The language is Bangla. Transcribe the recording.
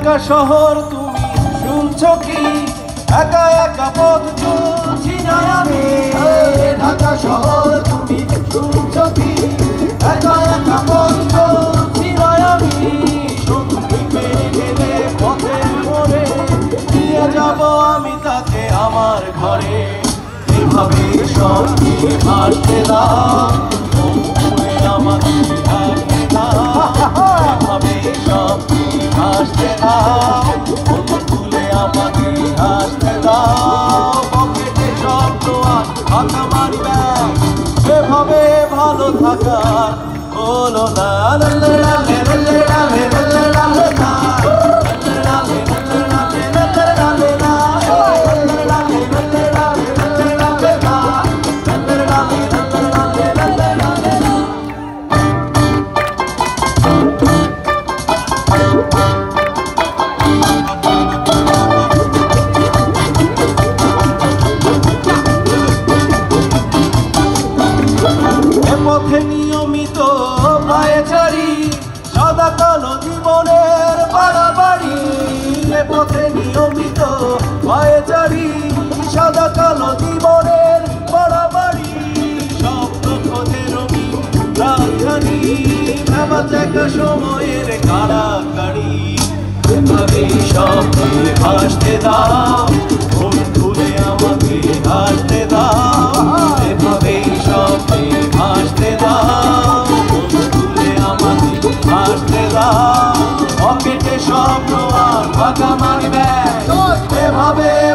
ঢাকা শহর, তুমি শুনছ কি? একা একা পথ চলছি না আমি। ঢাকা শহর, তুমি শুনছ কি? একা একা পথ চলছি না আমি। সঙ্গী পেয়ে গেলে পথের মোড়ে নিয়ে যাব আমি তাকে আমার ঘরে। এভাবে সব নিয়ে হাসতে দাও। হাসতে দাও বন্ধুরে আমাকে হাসতে দাও। পকেটে শব্দ ফাঁকা মারি এভাবে ভালো থাকা হলো না। সদা কালো স্বপ্ন খোঁজে রাজধানী। ভাবা জায়গা সময়ের কাড়াকাড়ি। এভাবে স্বপ্নে ভাসতে দাও বন্ধুরে আমাকে হাসতে দাও। এভাবে স্বপ্নে ভাসতে দাও বন্ধুরে আমাকে হাসতে দাও। পকেটে স্বপ্ন আর ফাঁকা মানি এভাবে ভালো